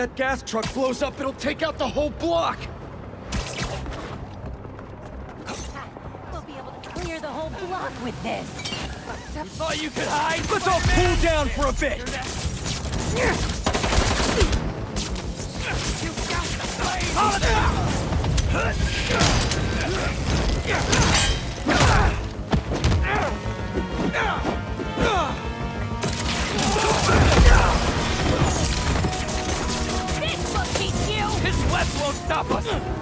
that gas truck blows up, it'll take out the whole block! We'll be able to clear the whole block with this. You thought you could hide? Let's all cool down for a bit! This won't stop us!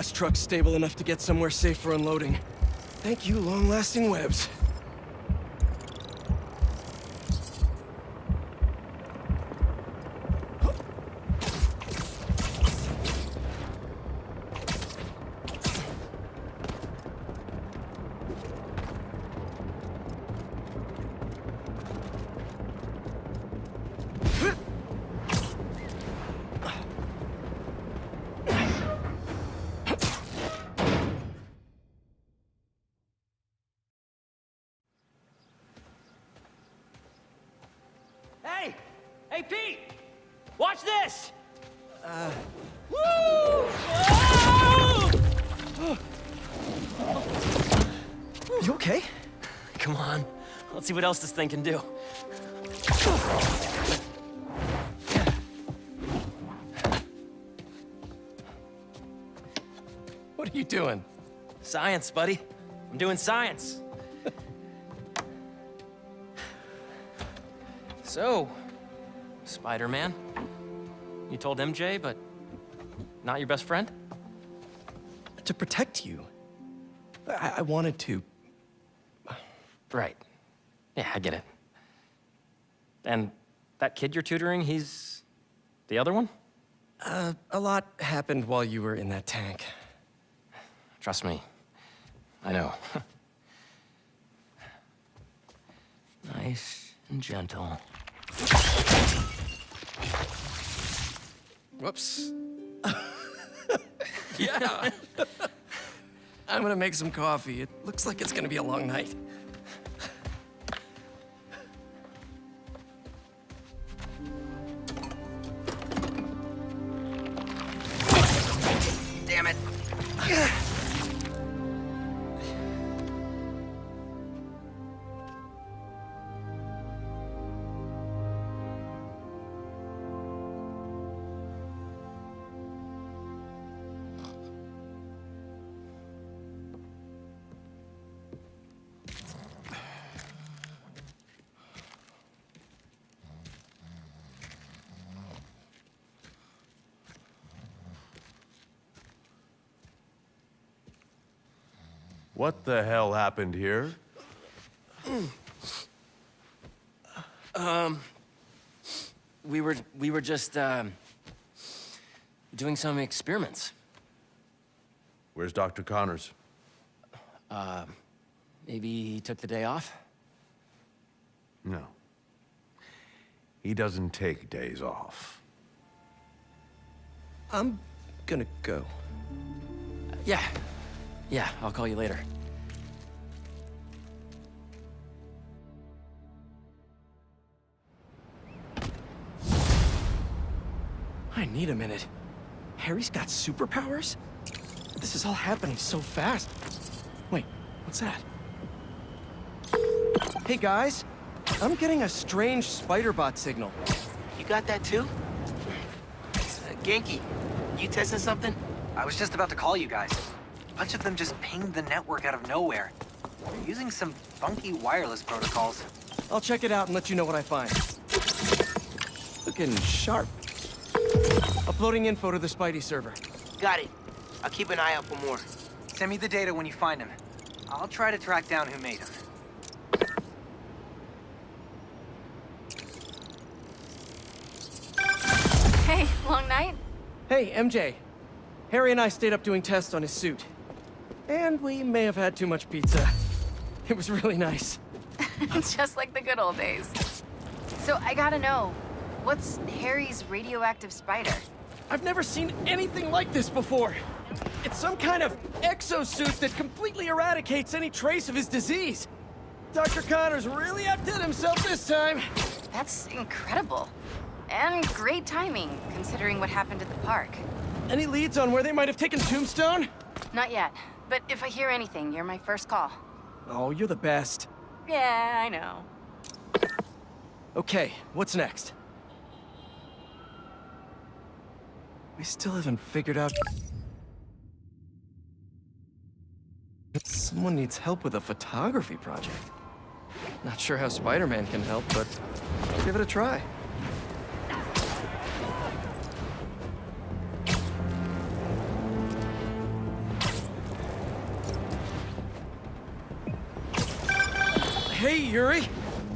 Gas truck's stable enough to get somewhere safe for unloading. Thank you, long-lasting webs. What else this thing can do. What are you doing? Science, buddy. I'm doing science. so, Spider-Man, you told MJ, but not your best friend? To protect you. I, I wanted to. Right. Yeah, I get it. And that kid you're tutoring, he's the other one? Uh, a lot happened while you were in that tank. Trust me. I know. nice and gentle. Whoops. yeah. I'm gonna make some coffee. It looks like it's gonna be a long night. What the hell happened here? Um, We were we were just um, doing some experiments. Where's Dr. Connors? Maybe he took the day off. No. He doesn't take days off. I'm gonna go. Yeah, yeah. I'll call you later. I need a minute. Harry's got superpowers? This is all happening so fast. Wait, what's that? Hey guys, I'm getting a strange spider bot signal. You got that too? Uh, Ganke, you testing something? I was just about to call you guys. A bunch of them just pinged the network out of nowhere. They're using some funky wireless protocols. I'll check it out and let you know what I find. Looking sharp. Uploading info to the Spidey server. Got it. I'll keep an eye out for more. Send me the data when you find them. I'll try to track down who made them. Hey, long night? Hey, MJ. Harry and I stayed up doing tests on his suit. And we may have had too much pizza. It was really nice. Just like the good old days. So I gotta know, what's Harry's radioactive spider? I've never seen anything like this before. It's some kind of exosuit that completely eradicates any trace of his disease. Dr. Connors really outdid himself this time. That's incredible. And great timing, considering what happened at the park. Any leads on where they might have taken Tombstone? Not yet, but if I hear anything, you're my first call. Oh, you're the best. Yeah, I know. Okay, what's next? We still haven't figured out... Someone needs help with a photography project. Not sure how Spider-Man can help, but give it a try. Hey, Yuri!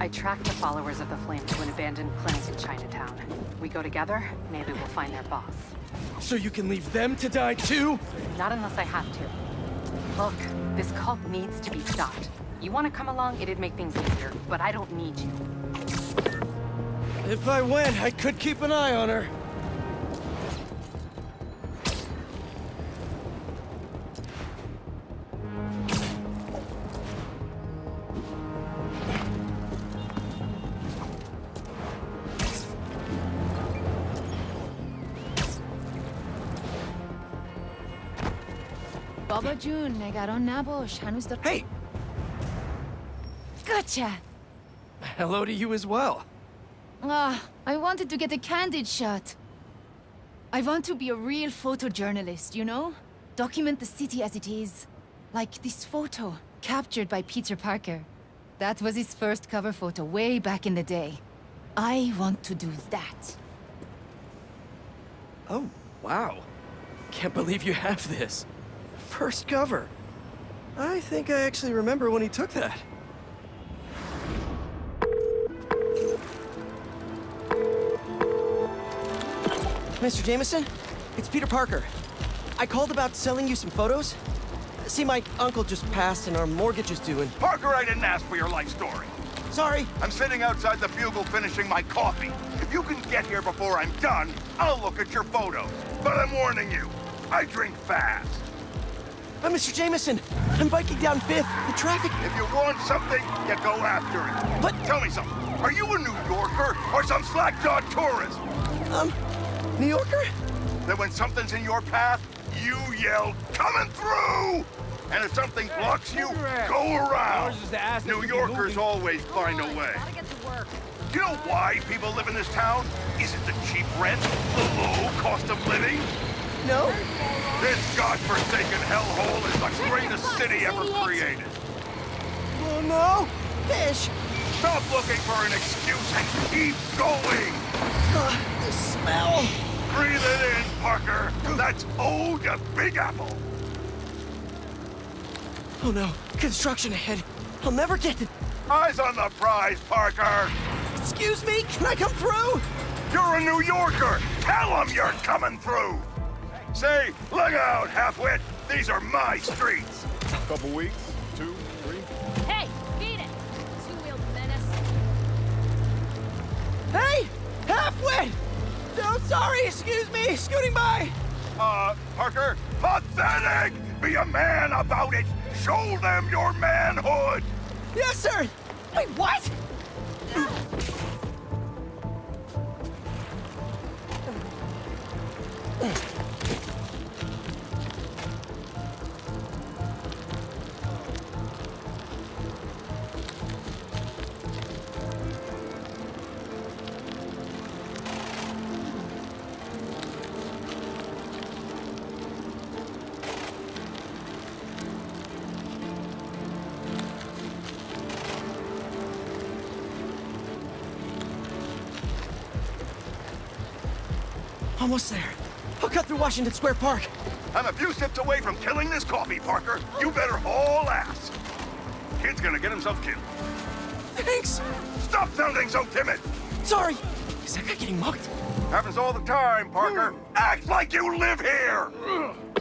I tracked the followers of the Flame to an abandoned clinic in Chinatown. We go together, maybe we'll find their boss. So you can leave them to die too? Not unless I have to. Look, this cult needs to be stopped. You want to come along, it'd make things easier, but I don't need you. If I went, I could keep an eye on her. بابا جون نگران نباش هنوز دار... Hey, Gotcha! hello to you as well. Ah, I wanted to get a candid shot. I want to be a real photojournalist, you know? Document the city as it is. Like this photo, captured by Peter Parker. That was his first cover photo way back in the day. I want to do that. Oh, wow. Can't believe you have this. First cover. I think I actually remember when he took that. Mr. Jameson, it's Peter Parker. I called about selling you some photos. See, my uncle just passed and our mortgage is due and... Parker, I didn't ask for your life story. Sorry, I'm sitting outside the Bugle finishing my coffee. If you can get here before I'm done, I'll look at your photos. But I'm warning you, I drink fast. But Mr. Jameson, I'm biking down Fifth. The traffic... If you want something, you go after it. But- Tell me something. Are you a New Yorker or some slack-jawed tourist? Um, New Yorker? That when something's in your path, you yell, coming through! And if something blocks you, go around. New Yorkers always find a way. Gotta get to work. You know why people live in this town? Is it the cheap rent? The low cost of living? No? This godforsaken hellhole is the greatest city ever created. Oh no! Fish! Stop looking for an excuse and keep going! Uh, the smell! Breathe it in, Parker! That's ode to Big Apple! Oh no, construction ahead. I'll never get it. Eyes on the prize, Parker! Excuse me, can I come through? You're a New Yorker! Tell them you're coming through! Say, look out, halfwit! These are my streets! A Couple weeks, two, three. Hey, beat it! Two-wheeled menace. Hey! Halfway! No, sorry, excuse me, scooting by! Uh, Parker, pathetic! Be a man about it! Show them your manhood! Yes, sir! Wait, what? Almost there. I'll cut through Washington Square Park. I'm a few steps away from killing this coffee, Parker. You better haul ass. Kid's gonna get himself killed. Thanks! Stop sounding so timid! Sorry! Is that guy getting mugged? Happens all the time, Parker. Hmm. Act like you live here!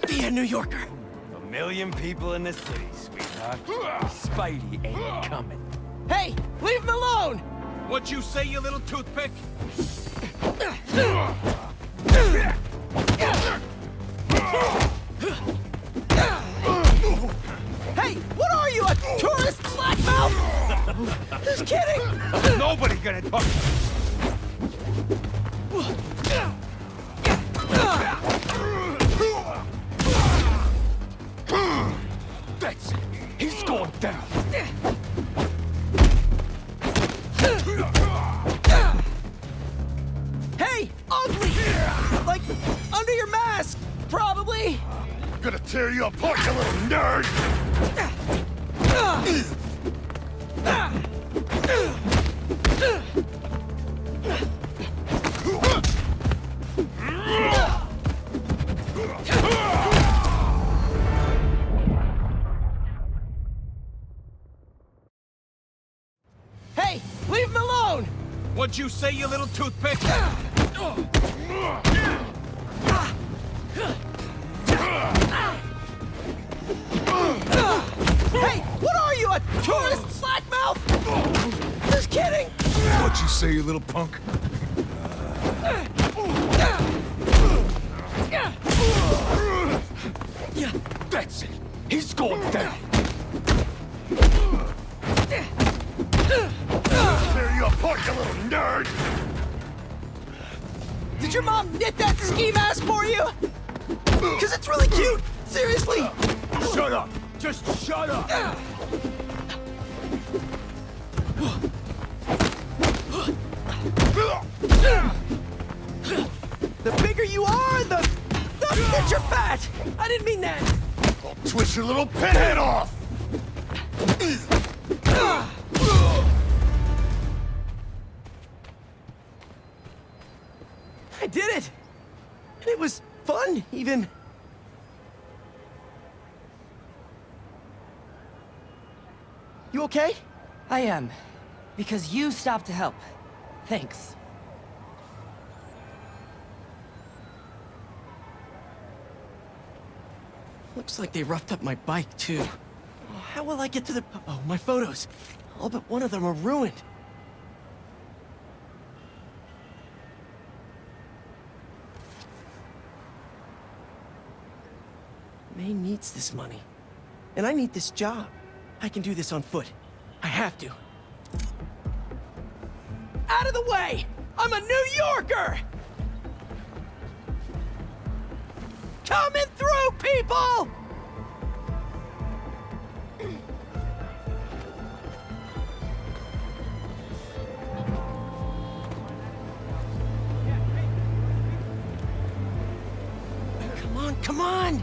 Be a New Yorker. A million people in the city, sweetheart. Spidey ain't coming. Hey! Leave him alone! What you say, you little toothpick? What'd you say, you little toothpick? Hey! What are you, a tourist slackmouth? Just kidding! What you say, you little punk? Yeah, that's it. He's going down. You apart, you little nerd! Did your mom knit that ski mask for you? Cause it's really cute! Seriously! Shut up. Just shut up. The bigger you are, the... the that you're fat! I didn't mean that! I'll twist your little pinhead off! I am. Because you stopped to help. Thanks. Looks like they roughed up my bike, too. How will I get to the... Oh, my photos. All but one of them are ruined. May needs this money. And I need this job. I can do this on foot. I have to. Out of the way! I'm a New Yorker! Coming through, people! Come on, come on!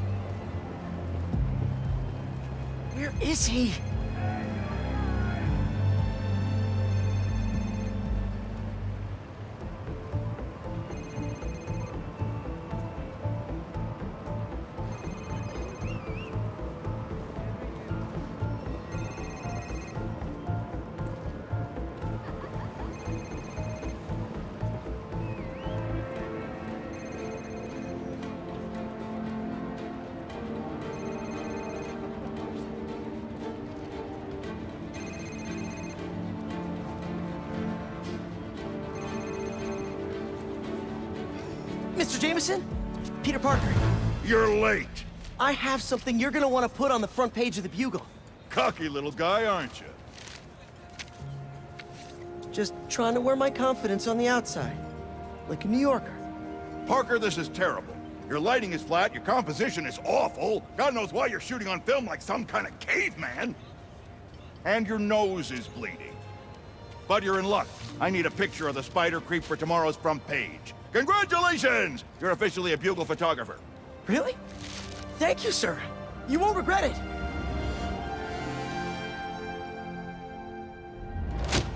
Where is he? Have something you're gonna want to put on the front page of the Bugle. Cocky little guy, aren't you? Just trying to wear my confidence on the outside. Like a New Yorker. Parker, this is terrible. Your lighting is flat, your composition is awful. God knows why you're shooting on film like some kind of caveman. And your nose is bleeding. But you're in luck. I need a picture of the spider creep for tomorrow's front page. Congratulations! You're officially a Bugle photographer. Really? Thank you, sir. You won't regret it.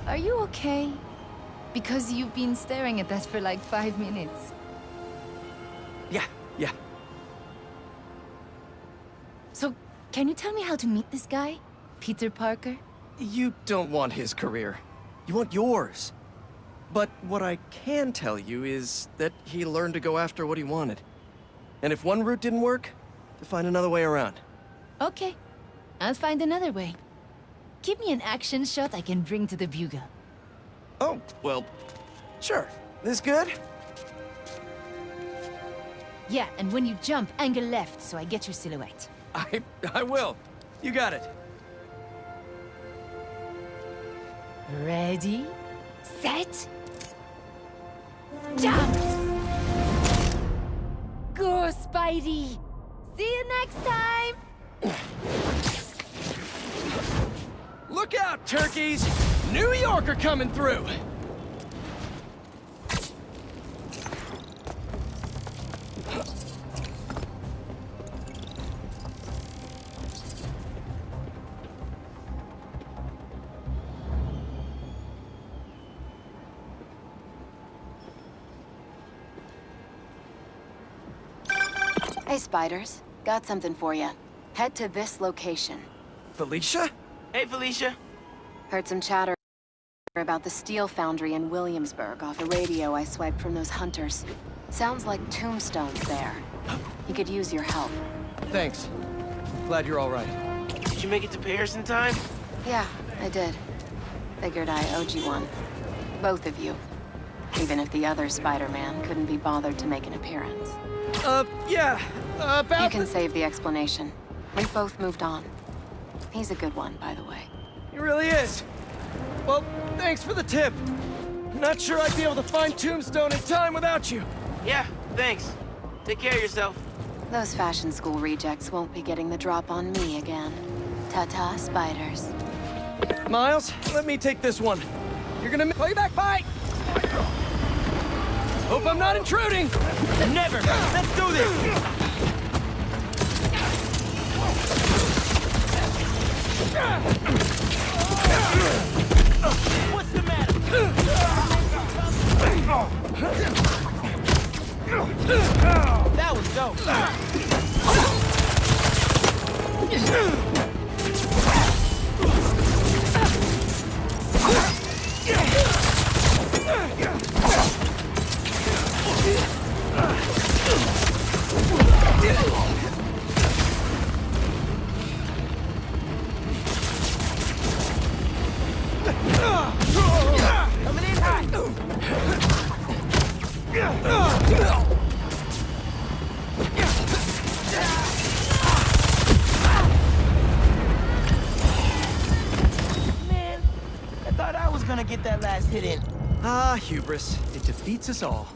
Are you okay? Because you've been staring at that for like five minutes. Yeah. Yeah. So, can you tell me how to meet this guy? Peter Parker? You don't want his career. You want yours. But what I can tell you is that he learned to go after what he wanted. And if one route didn't work, to find another way around. Okay. I'll find another way. Give me an action shot I can bring to the bugle. Oh, well, sure. This good? Yeah, and when you jump, angle left so I get your silhouette. I, I will. You got it. Ready? Set? Jump! Go, Spidey! See you next time! Look out, turkeys! New Yorker coming through! Spiders. Got something for you. Head to this location. Felicia? Hey, Felicia. Heard some chatter about the steel foundry in Williamsburg off a radio I swiped from those hunters. Sounds like Tombstone's there. He could use your help. Thanks. Glad you're all right. Did you make it to Paris in time? Yeah, I did. Figured I owed you one. Both of you. Even if the other Spider-Man couldn't be bothered to make an appearance. Uh, yeah, uh, about You can save the explanation. We've both moved on. He's a good one, by the way. He really is. Well, thanks for the tip. Not sure I'd be able to find Tombstone in time without you. Yeah, thanks. Take care of yourself. Those fashion school rejects won't be getting the drop on me again. Ta-ta, spiders. Miles, let me take this one. You're gonna call you back, bye! Hope I'm not intruding! Never! Let's do this! What's the matter? That was dope. Coming Ah, hubris. It defeats us all.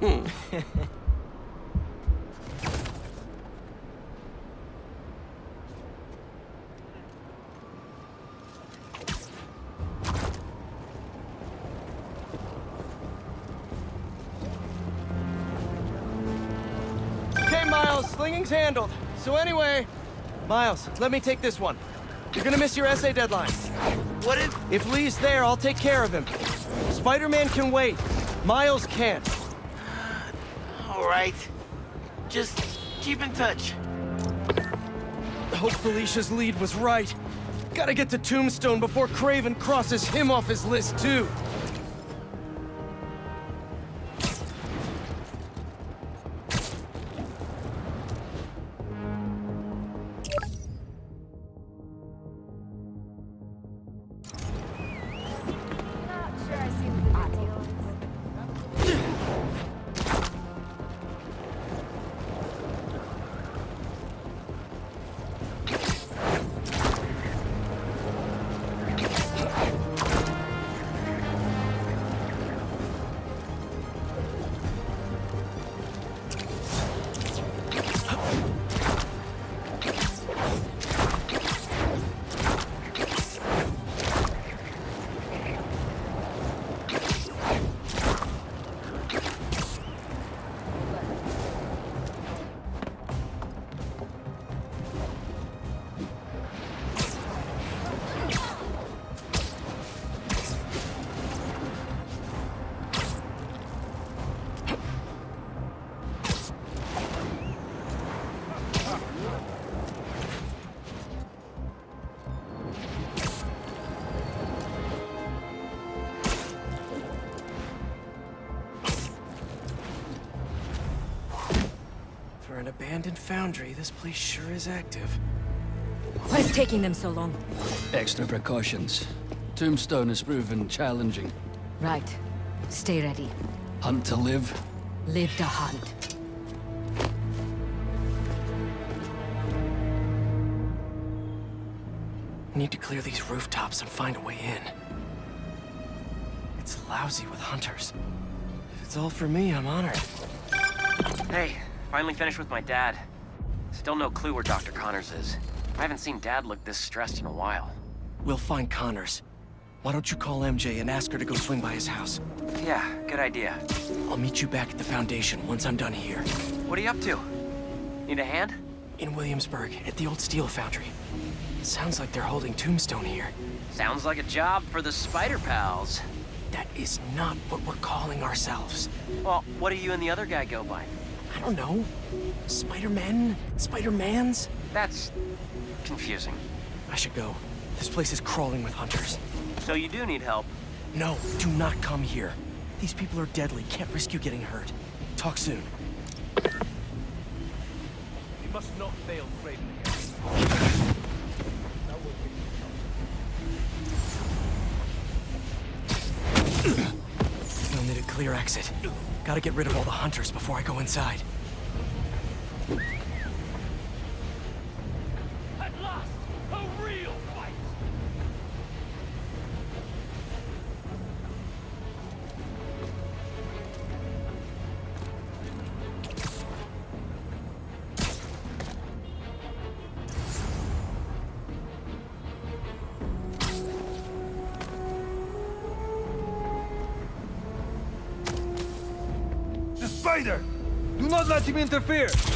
Hmm. Okay, Miles, slinging's handled. So anyway, Miles, let me take this one. You're gonna miss your essay deadline. What if... If Li's there, I'll take care of him. Spider-Man can wait. Miles can't. Right. Just keep in touch. Hope Felicia's lead was right. Gotta get to Tombstone before Kraven crosses him off his list, too. An abandoned foundry, this place sure is active. What's taking them so long? Extra precautions. Tombstone has proven challenging. Right. Stay ready. Hunt to live. Live to hunt. Need to clear these rooftops and find a way in. It's lousy with hunters. If it's all for me, I'm honored. Hey, finally finished with my dad. Still no clue where Dr. Connors is. I haven't seen Dad look this stressed in a while. We'll find Connors. Why don't you call MJ and ask her to go swing by his house? Yeah, good idea. I'll meet you back at the Foundation once I'm done here. What are you up to? Need a hand? In Williamsburg, at the old steel foundry. Sounds like they're holding Tombstone here. Sounds like a job for the Spider Pals. That is not what we're calling ourselves. Well, what do you and the other guy go by? I don't know. Spider-Men? Spider-Mans? That's... confusing. I should go. This place is crawling with hunters. So you do need help? No, do not come here. These people are deadly. Can't risk you getting hurt. Talk soon. You must not fail Kraven clear exit. Gotta get rid of all the hunters before I go inside. Interfere!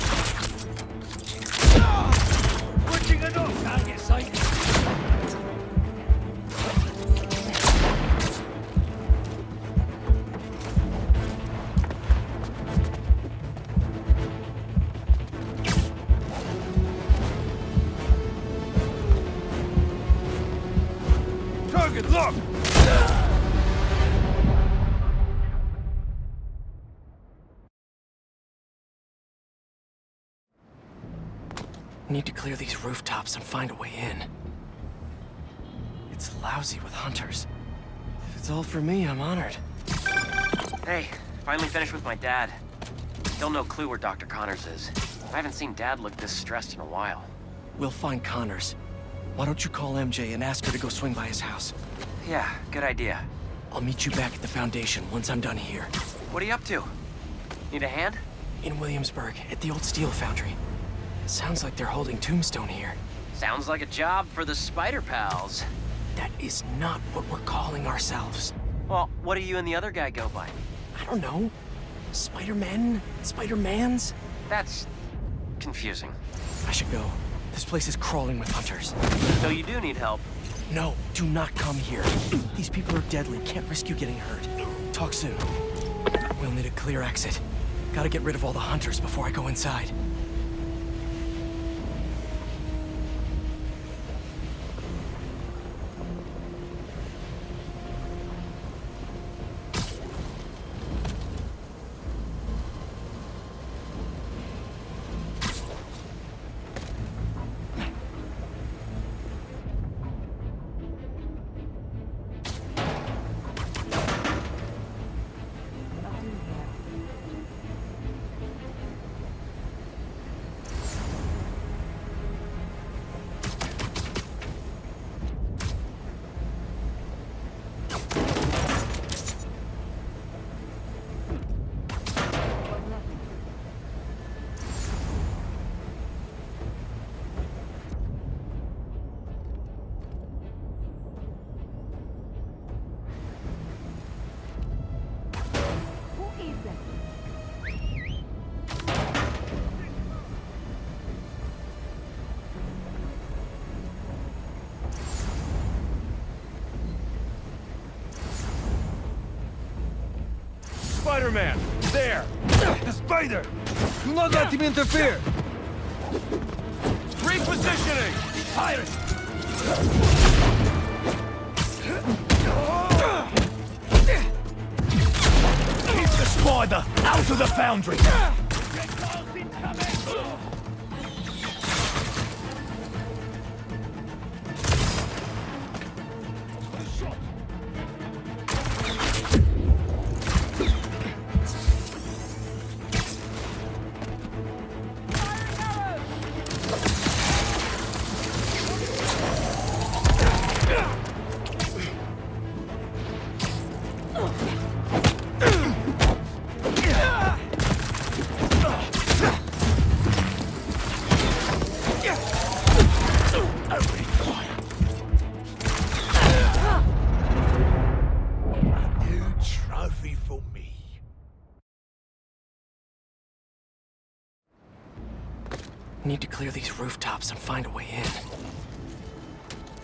And find a way in. It's lousy with hunters. If it's all for me, I'm honored. Hey, finally finished with my dad. Still no clue where Dr. Connors is. I haven't seen Dad look this stressed in a while. We'll find Connors. Why don't you call MJ and ask her to go swing by his house? Yeah, good idea. I'll meet you back at the Foundation once I'm done here. What are you up to? Need a hand? In Williamsburg, at the old steel foundry. Sounds like they're holding Tombstone here. Sounds like a job for the Spider Pals. That is not what we're calling ourselves. Well, what do you and the other guy go by? I don't know. Spider-Men? Spider-Mans? That's... confusing. I should go. This place is crawling with hunters. So you do need help? No, do not come here. These people are deadly. Can't risk you getting hurt. Talk soon. We'll need a clear exit. Gotta get rid of all the hunters before I go inside. Let him interfere! Repositioning! Pirate! Keep the spider out of the foundry! Clear these rooftops and find a way in.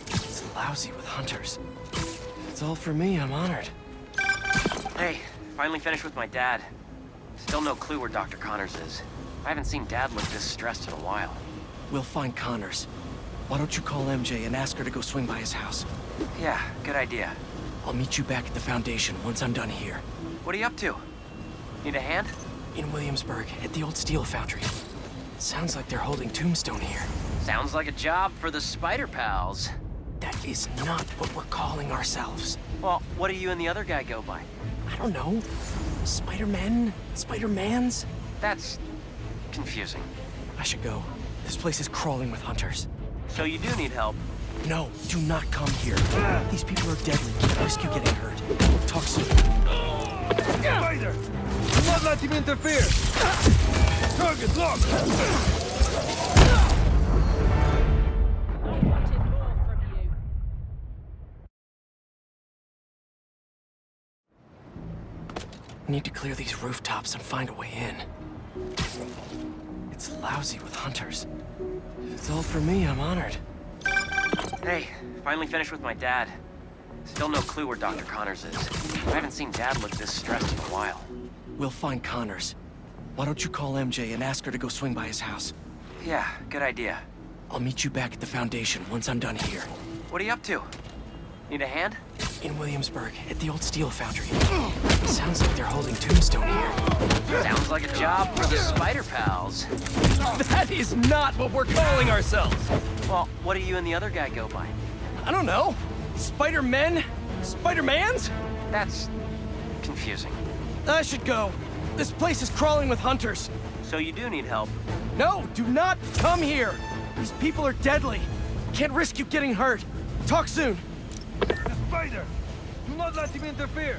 It's lousy with hunters. If it's all for me, I'm honored. Hey, finally finished with my dad. Still no clue where Dr. Connors is. I haven't seen Dad look this stressed in a while. We'll find Connors. Why don't you call MJ and ask her to go swing by his house? Yeah, good idea. I'll meet you back at the Foundation once I'm done here. What are you up to? Need a hand? In Williamsburg, at the old steel foundry. Sounds like they're holding Tombstone here. Sounds like a job for the Spider Pals. That is not what we're calling ourselves. Well, what do you and the other guy go by? I don't know. Spider-Men? Spider-Mans? That's... confusing. I should go. This place is crawling with hunters. So you do need help? No, do not come here. These people are deadly. Can't risk you getting hurt. Talk soon. Spider! Do not let him interfere! Target locked! Need to clear these rooftops and find a way in. It's lousy with hunters. If it's all for me, I'm honored. Hey, finally finished with my dad. Still no clue where Dr. Connors is. I haven't seen Dad look this stressed in a while. We'll find Connors. Why don't you call MJ and ask her to go swing by his house? Yeah, good idea. I'll meet you back at the Foundation once I'm done here. What are you up to? Need a hand? In Williamsburg, at the old steel foundry. Sounds like they're holding Tombstone here. Sounds like a job for the Spider Pals. That is not what we're calling ourselves! Well, what do you and the other guy go by? I don't know. Spider-Men? Spider-Mans? That's... confusing. I should go. This place is crawling with hunters. So you do need help? No, do not come here! These people are deadly. Can't risk you getting hurt. Talk soon. The spider! Do not let him interfere!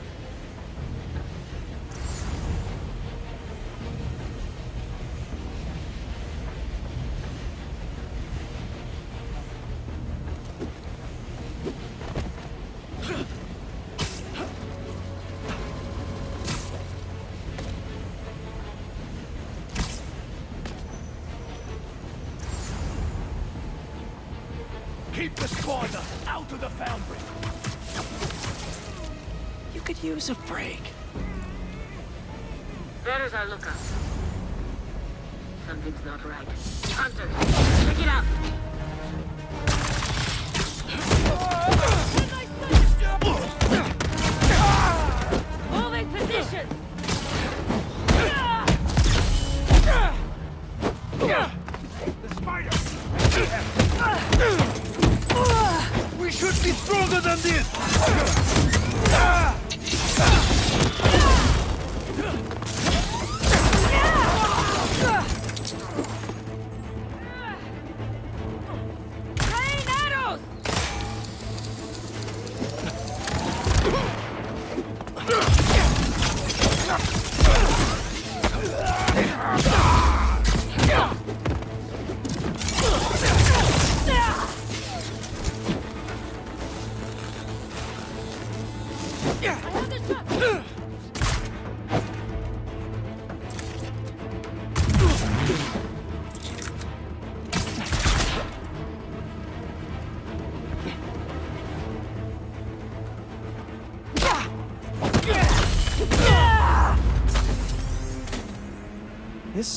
Where is our lookout? Something's not right. Hunters, check it out! Moving position! We should be stronger than this!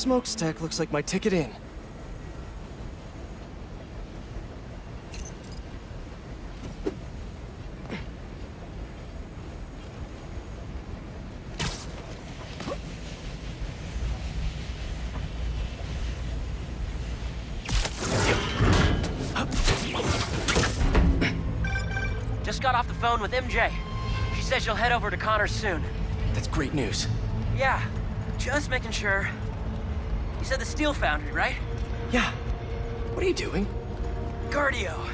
Smokestack looks like my ticket in. Just got off the phone with MJ. She says she'll head over to Connors soon. That's great news. Yeah, just making sure. You said the steel foundry, right? Yeah. What are you doing? Cardio.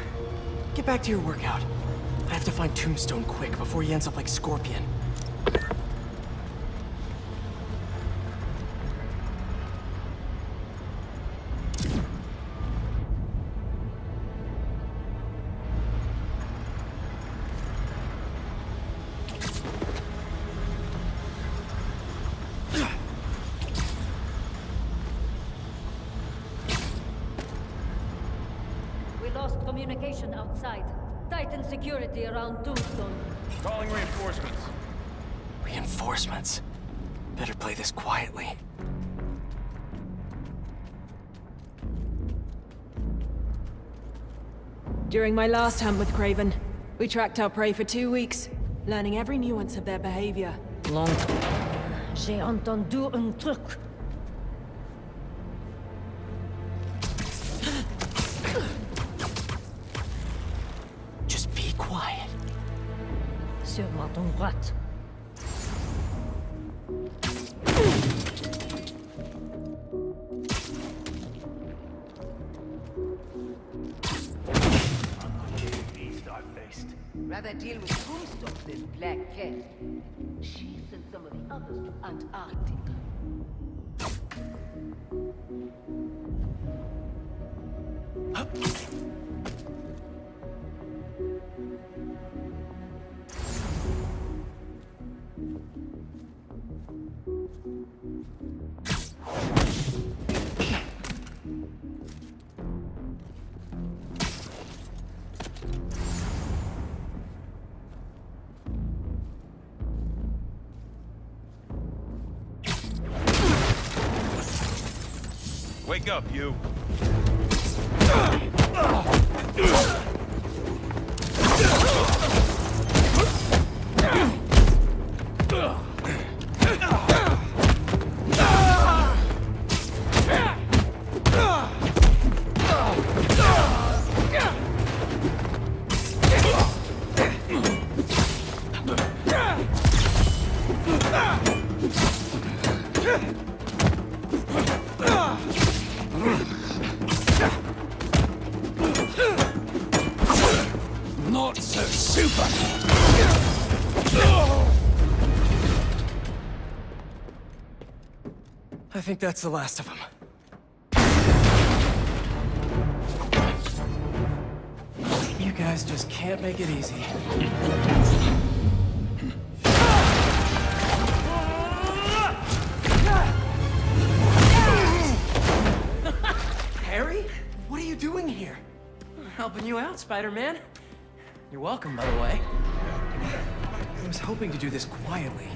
Get back to your workout. I have to find Tombstone quick before he ends up like Scorpion. During my last hunt with Kraven, we tracked our prey for two weeks, learning every nuance of their behavior. Long. J'ai entendu un truc. Just be quiet. Sûrement ton droite. Rather deal with Tombstone than Black Cat. She sent some of the others to Antarctica. Wake up, you. Think that's the last of them. You guys just can't make it easy. Harry? What are you doing here? Helping you out, Spider-Man. You're welcome, by the way. I was hoping to do this quietly.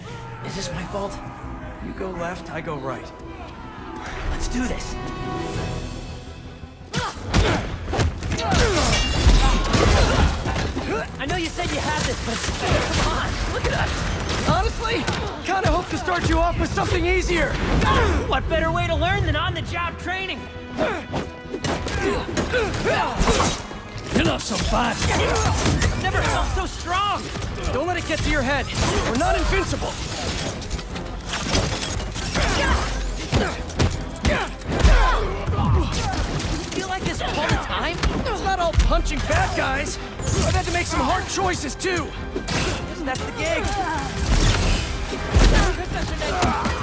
Is this my fault? You go left, I go right. Do this. I know you said you had this, but come on, look at us. Honestly, I kinda hope to start you off with something easier. What better way to learn than on-the-job training? You're not so bad! I've never felt so strong. Don't let it get to your head. We're not invincible. Time? It's not all punching bad guys. I've had to make some hard choices too. Isn't that the gig? Ah.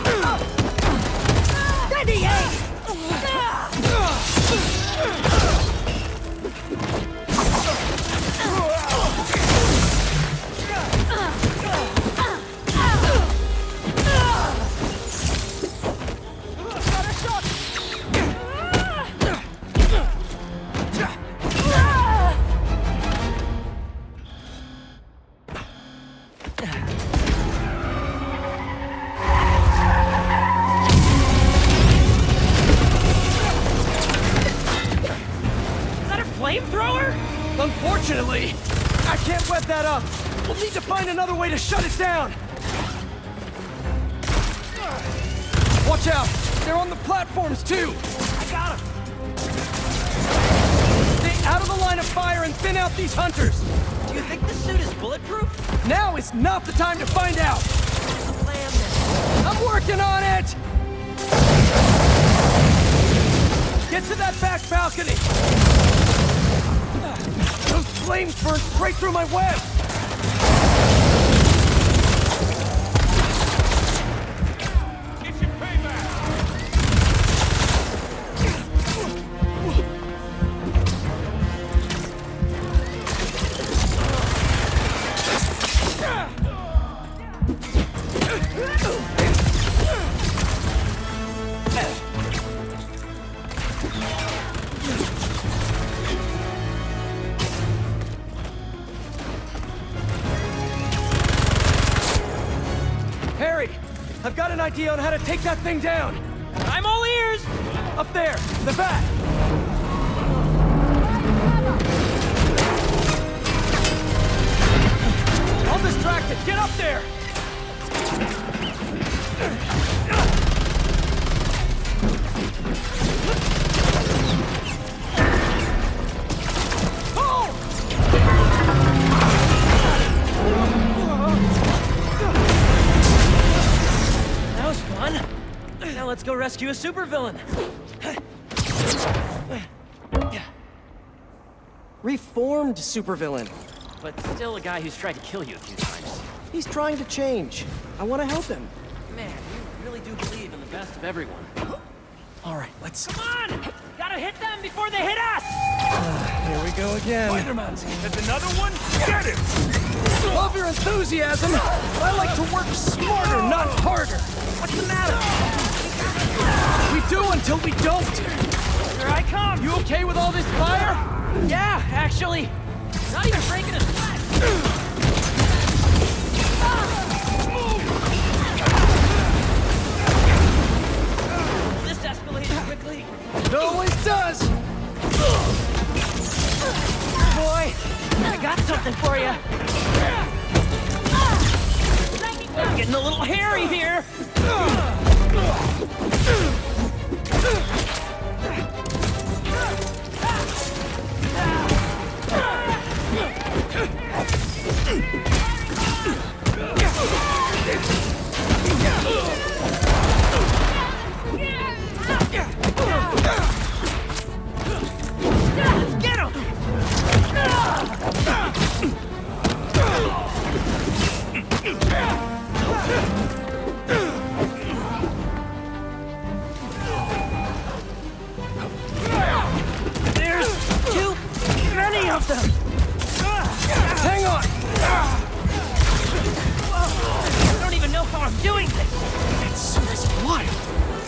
Too! I got him. Stay out of the line of fire and thin out these hunters! Do you think this suit is bulletproof? Now is not the time to find out! I'm working on it! Get to that back balcony! Those flames burned straight through my web! On how to take that thing down. I'm all ears! Up there, the back. I'll distract it. Get up there. Rescue a supervillain. Reformed supervillain. But still a guy who's tried to kill you a few times. He's trying to change. I want to help him. Man, you really do believe in the best of everyone. All right, let's... Come on! Gotta hit them before they hit us! Ah, here we go again. Spider-Man's There's another one? Get him! Love your enthusiasm. I like to work smarter, not harder. What's the matter? We do until we don't. Here I come! You okay with all this fire? Yeah, actually. Not even breaking a sweat. Quickly. It always does. Boy, I got something for you. Getting a little hairy here. Get him! Of them! Hang on. I don't even know how I'm doing this! It's, it's wild.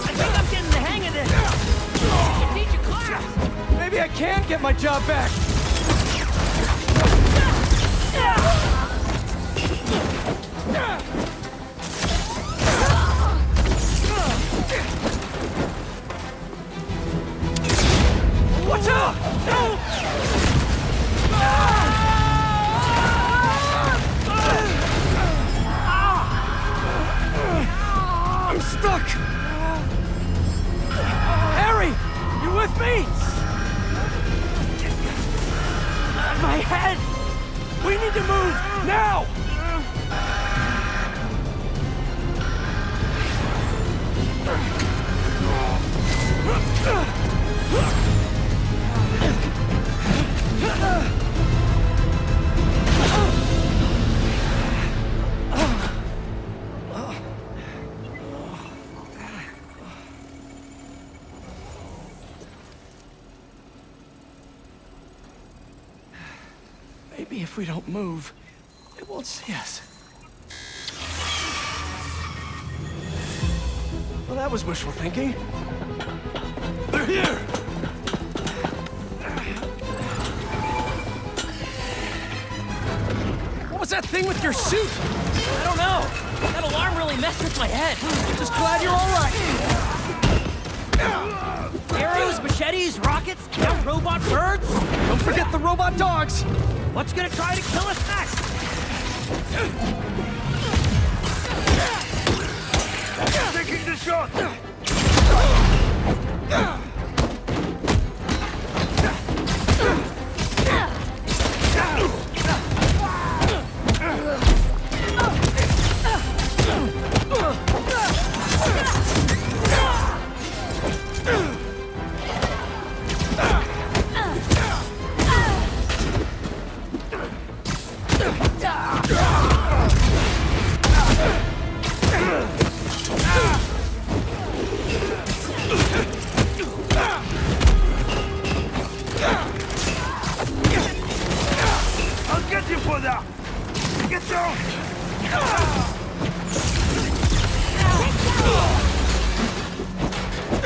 I think I'm getting the hang of this! I can teach a class! Maybe I can get my job back. If we don't move, they won't see us. Well, that was wishful thinking. They're here! What was that thing with your suit? I don't know. That alarm really messed with my head. Just glad you're all right. Arrows, machetes, rockets, now robot birds. Don't forget the robot dogs. What's gonna try to kill us next? Taking the shot!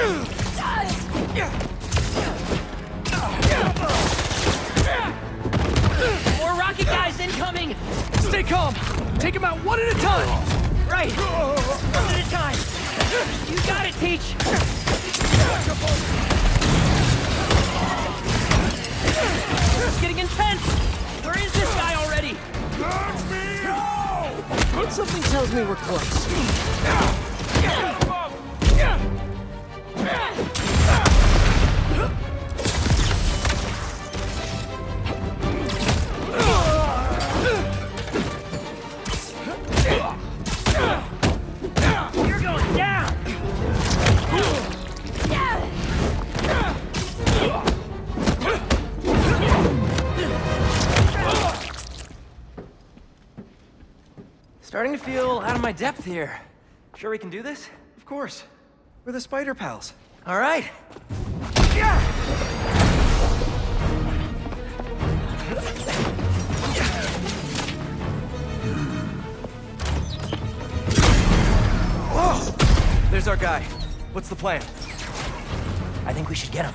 More rocket guys incoming! Stay calm. Take them out one at a time. Right! One at a time! got it, Teach! It's getting intense! Where is this guy already? Something tells me we're close. Feel out of my depth here. Sure we can do this? Of course. We're the Spider Pals. All right. Whoa! There's our guy. What's the plan? I think we should get him.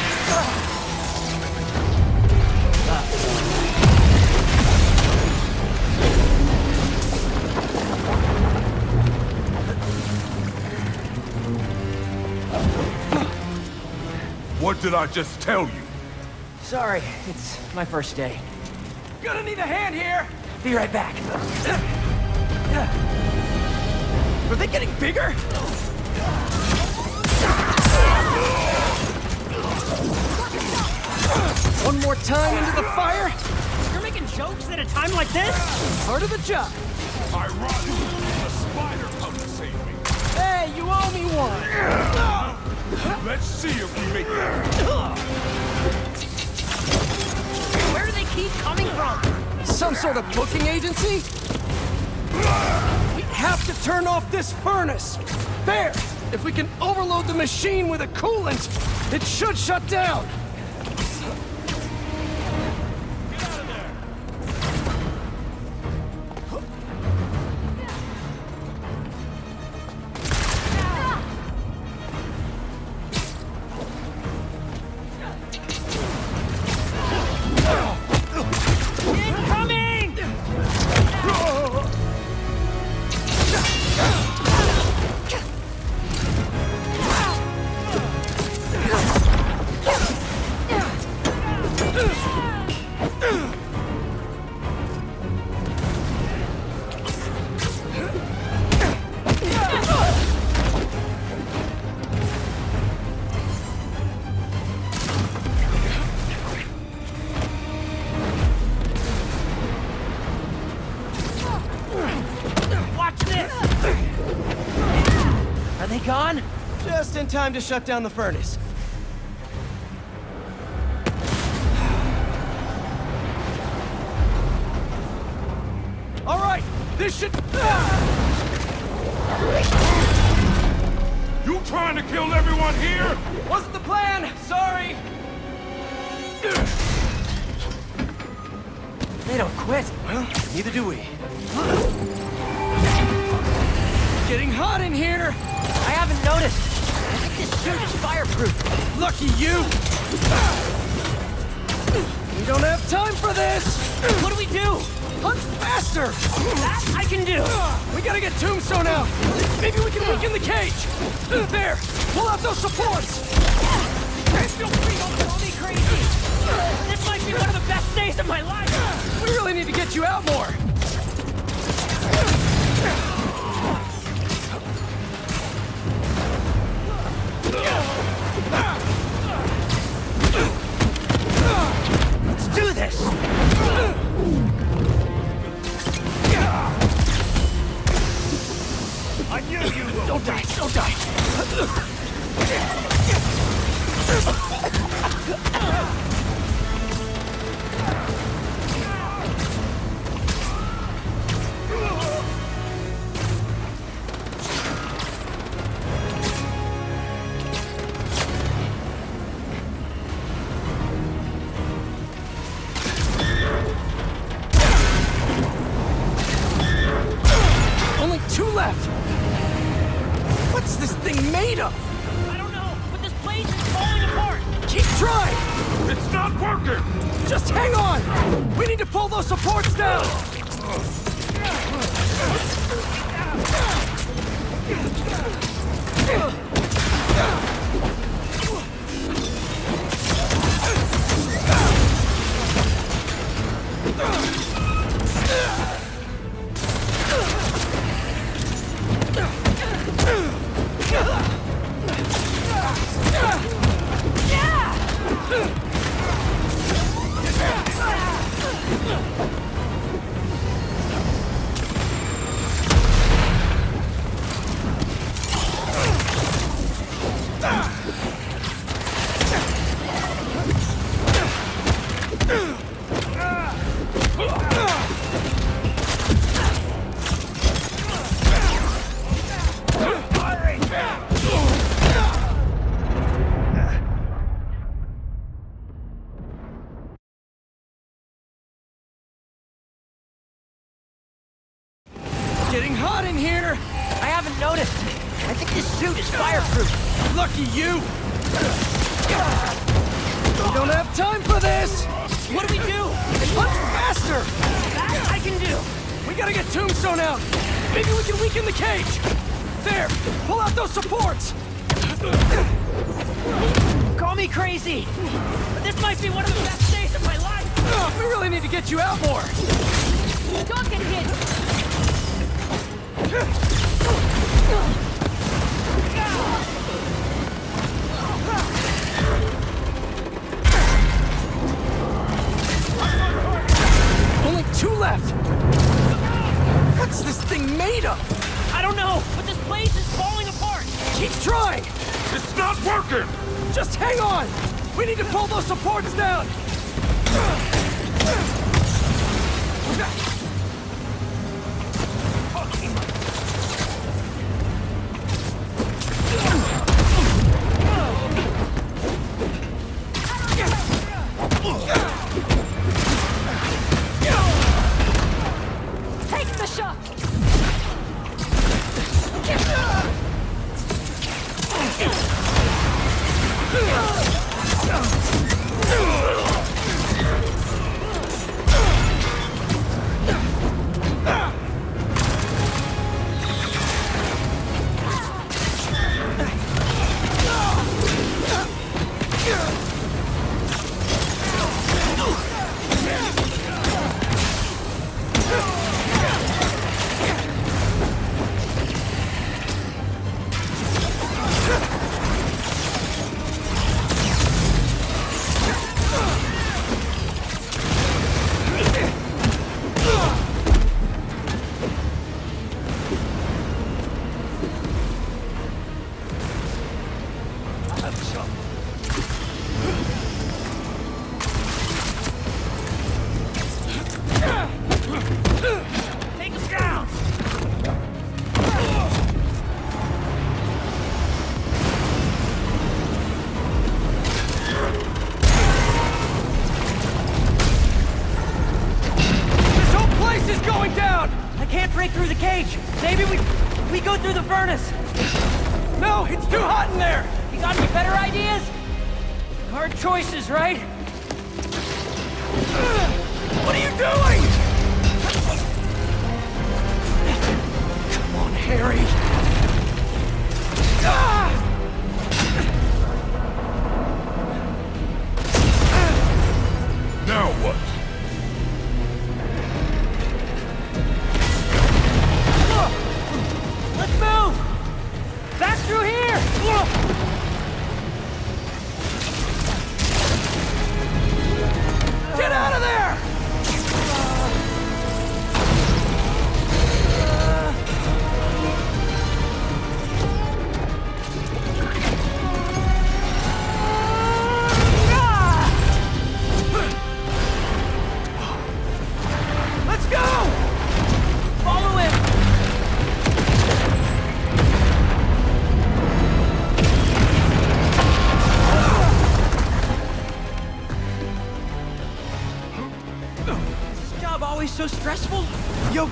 What did I just tell you? Sorry, it's my first day. Gonna need a hand here! Be right back. Are they getting bigger? One more time into the fire? You're making jokes at a time like this? Part of the job. Ironically, the spider come to save me. Hey, you owe me one! Let's see if we make it. Where do they keep coming from? Some sort of booking agency? We have to turn off this furnace! There! If we can overload the machine with a coolant, it should shut down! In time to shut down the furnace. All right, this should... You trying to kill everyone here? Wasn't the plan! Sorry! They don't quit. Well, neither do we. Getting hot in here! I haven't noticed. I think this suit is fireproof. Lucky you! We don't have time for this! What do we do? Hunt faster! That I can do! We gotta get Tombstone out! Maybe we can weaken the cage! There! Pull out those supports! Don't call me crazy! This might be one of the best days of my life! We really need to get you out more! Don't die! We gotta get Tombstone out! Maybe we can weaken the cage! There! Pull out those supports! Call me crazy, but this might be one of the best days of my life. We really need to get you out more! Don't get hit! Only two left! What's this thing made of? I don't know, but this place is falling apart. Keep trying! It's not working. Just hang on! We need to pull those supports down!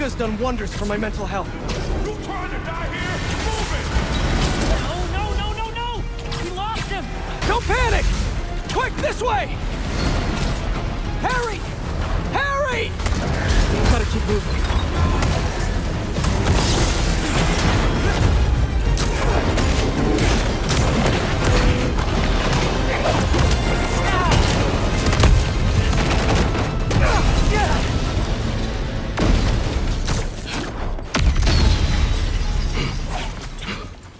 Yoga's done wonders for my mental health. You trying to die here? Move it! No, no, no, no, Don't panic! Quick, this way! Harry! Harry! Gotta keep moving.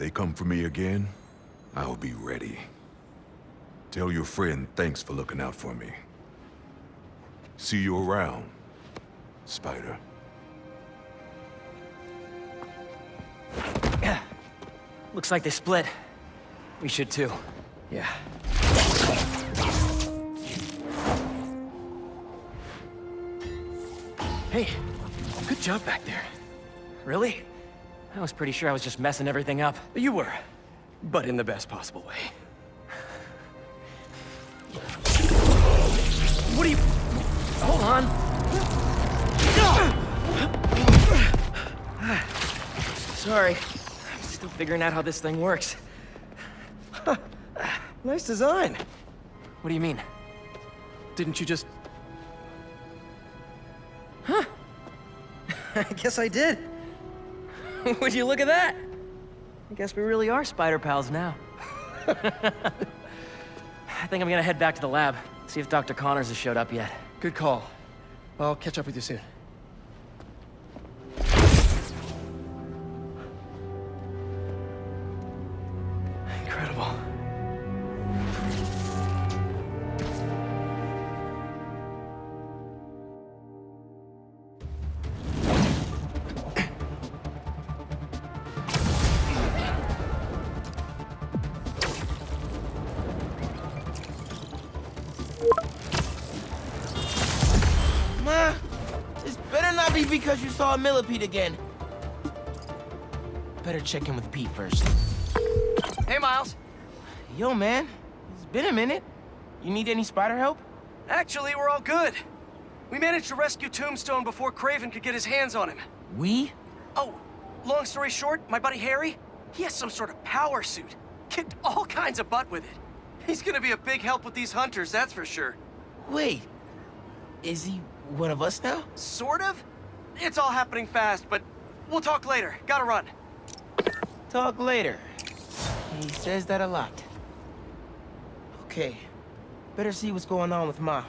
They come for me again, I'll be ready. Tell your friend thanks for looking out for me. See you around, Spider. Looks like they split. We should too. Yeah. Hey, good job back there. Really? I was pretty sure I was just messing everything up. You were, but in the best possible way. What are you... Hold on. Sorry. I'm still figuring out how this thing works. Nice design. What do you mean? Didn't you just... Huh? I guess I did. Would you look at that? I guess we really are spider pals now. I think I'm gonna head back to the lab, see if Dr. Connors has showed up yet. Good call. I'll catch up with you soon. Because you saw a millipede again. Better check in with Pete first. Hey, Miles. Yo, man. It's been a minute. You need any spider help? Actually, we're all good. We managed to rescue Tombstone before Kraven could get his hands on him. We? Oh, long story short, my buddy Harry, he has some sort of power suit. Kicked all kinds of butt with it. He's gonna be a big help with these hunters, that's for sure. Wait. Is he one of us now? Sort of? It's all happening fast, but we'll talk later. Gotta run. Talk later. He says that a lot. Okay. Better see what's going on with Ma.